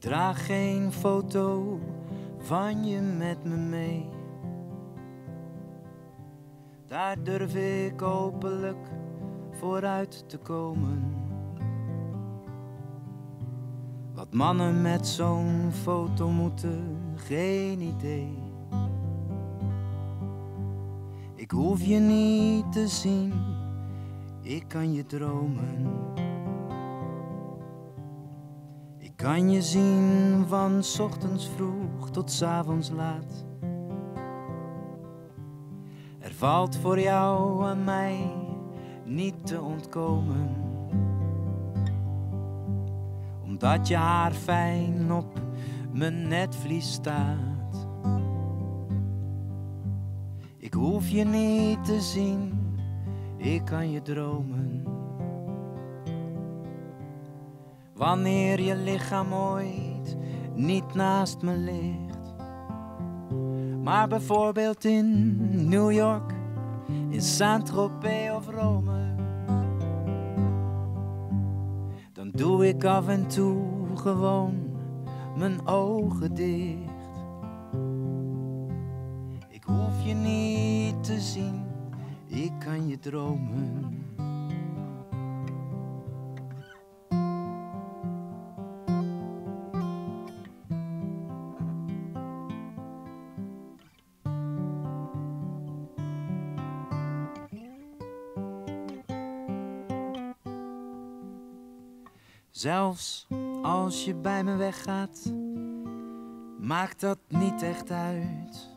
draag geen foto van je met me mee. Daar durf ik openlijk vooruit te komen. Wat mannen met zo'n foto moeten, geen idee. Ik hoef je niet te zien, ik kan je dromen. Kan je zien van ochtends vroeg tot avonds laat. Er valt voor jou en mij niet te ontkomen. Omdat je haar fijn op mijn netvlies staat. Ik hoef je niet te zien, ik kan je dromen. Wanneer je lichaam ooit niet naast me ligt. Maar bijvoorbeeld in New York, in Saint-Tropez of Rome. Dan doe ik af en toe gewoon mijn ogen dicht. Ik hoef je niet te zien, ik kan je dromen. Zelfs als je bij me weggaat, maakt dat niet echt uit.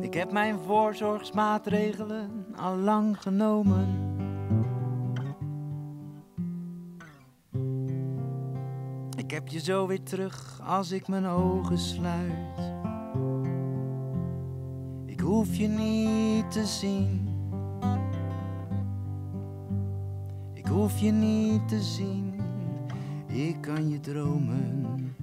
Ik heb mijn voorzorgsmaatregelen al lang genomen. Ik heb je zo weer terug als ik mijn ogen sluit. Ik hoef je niet te zien. Hoef je niet te zien. Ik kan je dromen.